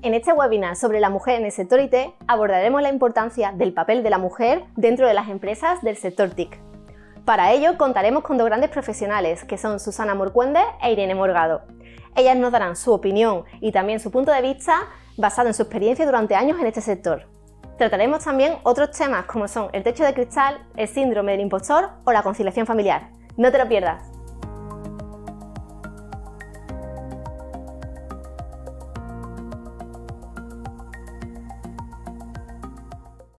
En este webinar sobre la mujer en el sector IT abordaremos la importancia del papel de la mujer dentro de las empresas del sector TIC. Para ello contaremos con dos grandes profesionales, que son Susana Morcuende e Irene Morgado. Ellas nos darán su opinión y también su punto de vista basado en su experiencia durante años en este sector. Trataremos también otros temas como son el techo de cristal, el síndrome del impostor o la conciliación familiar. No te lo pierdas.